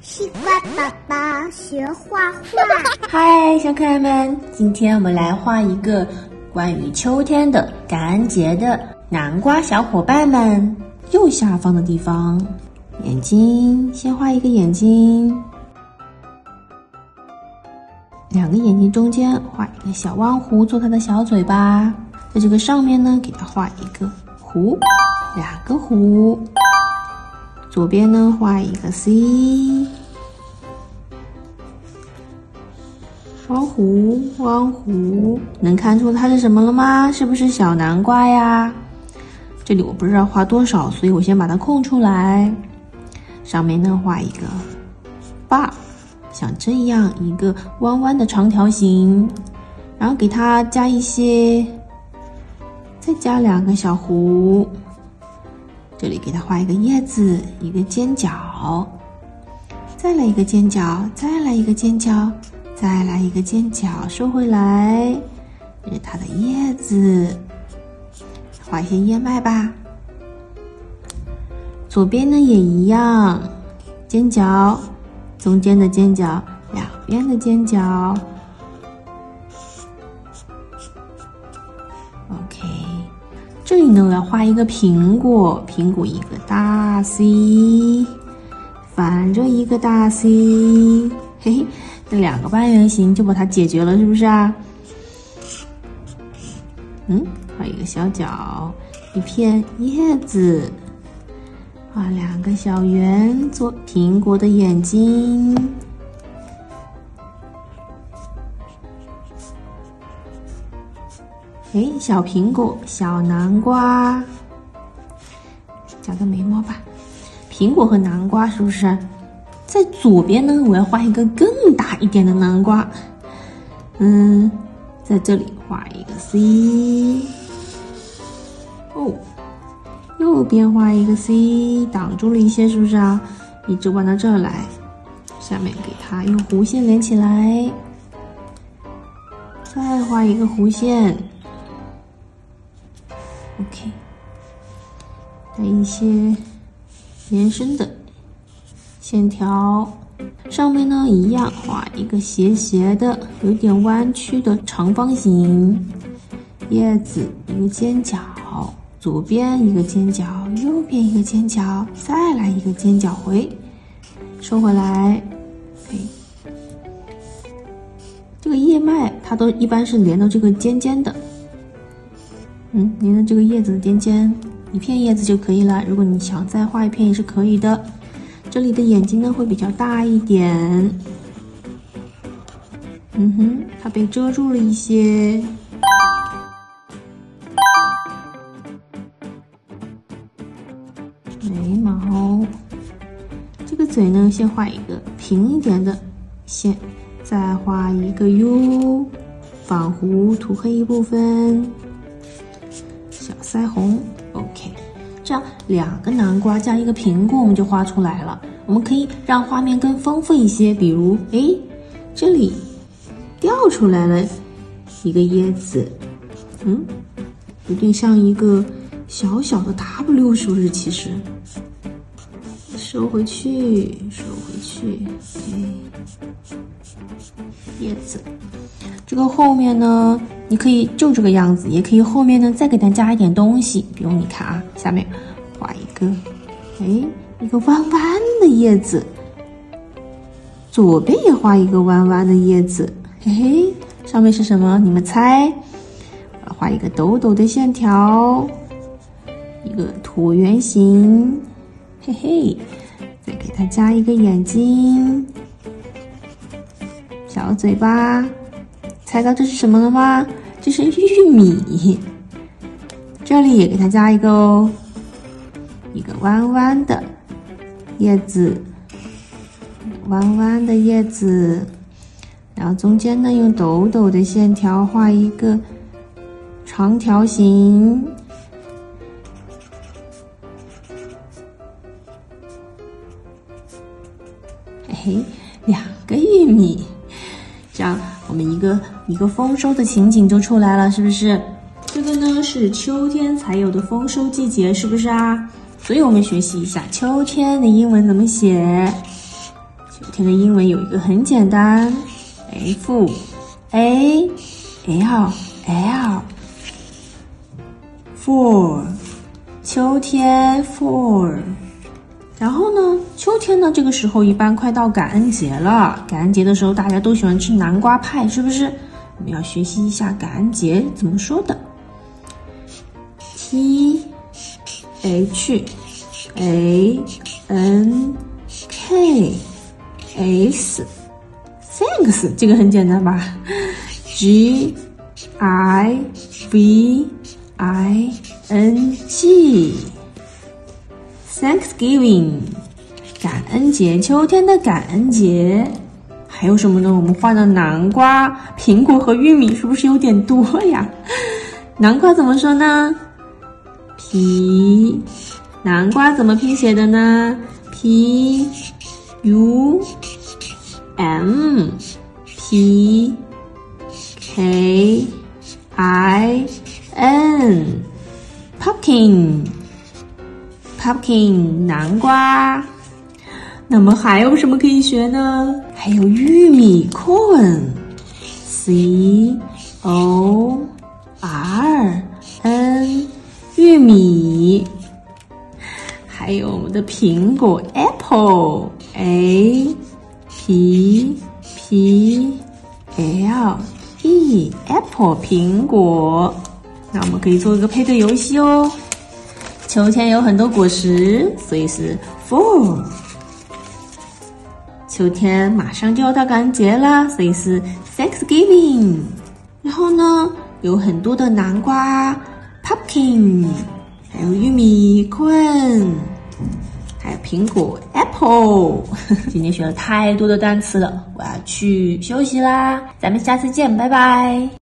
西瓜宝宝学画画。嗨，小可爱们，今天我们来画一个关于秋天的感恩节的南瓜小伙伴们。右下方的地方，眼睛先画一个眼睛，两个眼睛中间画一个小弯弧做它的小嘴巴，在这个上面呢，给它画一个弧，两个弧。左边呢画一个 C，弯弧弯弧，能看出它是什么了吗？是不是小南瓜呀？这里我不知道画多少，所以我先把它空出来。上面呢画一个八，像这样一个弯弯的长条形，然后给它加一些，再加两个小弧。这里给它画一个叶子，一个尖角，再来一个尖角，再来一个尖角，再来一个尖角，收回来，这是它的叶子，画一些叶脉吧。左边呢也一样，尖角，中间的尖角，两边的尖角。OK 这里呢，我要画一个苹果，苹果一个大 C，反着一个大 C，嘿嘿，这两个半圆形就把它解决了，是不是啊？嗯，画一个小角，一片叶子，画两个小圆做苹果的眼睛。哎，小苹果，小南瓜，加个眉毛吧。苹果和南瓜是不是？在左边呢，我要画一个更大一点的南瓜。嗯，在这里画一个 C。哦，右边画一个 C，挡住了一些，是不是啊？一直弯到这儿来，下面给它用弧线连起来，再画一个弧线。OK，带一些延伸的线条，上面呢一样画一个斜斜的、有点弯曲的长方形叶子，一个尖角，左边一个尖角，右边一个尖角，再来一个尖角回，收回来。OK，这个叶脉它都一般是连到这个尖尖的。嗯，连着这个叶子的尖尖，一片叶子就可以了。如果你想再画一片也是可以的。这里的眼睛呢会比较大一点。嗯哼，它被遮住了一些。眉毛，这个嘴呢先画一个平一点的线，再画一个 U，仿弧涂黑一部分。腮红，OK，这样两个南瓜加一个苹果，我们就画出来了。我们可以让画面更丰富一些，比如，哎，这里掉出来了一个叶子，嗯，有点像一个小小的 W，是不是？其实，收回去，收回去，哎，叶子，这个后面呢？你可以就这个样子，也可以后面呢再给它加一点东西，比如你看啊，下面画一个，哎，一个弯弯的叶子，左边也画一个弯弯的叶子，嘿嘿，上面是什么？你们猜？画一个抖抖的线条，一个椭圆形，嘿嘿，再给它加一个眼睛，小嘴巴。猜到这是什么了吗？这是玉米。这里也给它加一个哦，一个弯弯的叶子，弯弯的叶子，然后中间呢用抖抖的线条画一个长条形。嘿嘿，两个玉米，这样。我们一个一个丰收的情景就出来了，是不是？这个呢是秋天才有的丰收季节，是不是啊？所以我们学习一下秋天的英文怎么写。秋天的英文有一个很简单，F A L L。Fall，秋天 Fall。然后呢，秋天呢，这个时候一般快到感恩节了。感恩节的时候，大家都喜欢吃南瓜派，是不是？我们要学习一下感恩节怎么说的。T H A N K S，Thanks，这个很简单吧？G I V I N G，Thanksgiving，感恩节，秋天的感恩节。还有什么呢？我们画的南瓜、苹果和玉米是不是有点多呀？南瓜怎么说呢？皮，南瓜怎么拼写的呢？P U M P K I N pumpkin pumpkin 南瓜。那么还有什么可以学呢？还有玉米 corn C O R N。玉米，还有我们的苹果 apple a p p l e apple 苹果。那我们可以做一个配对游戏哦。秋天有很多果实，所以是 four。秋天马上就要到感恩节啦，所以是 Thanksgiving。然后呢，有很多的南瓜。pumpkin，还有玉米 corn，还有苹果 apple。今天学了太多的单词了，我要去休息啦，咱们下次见，拜拜。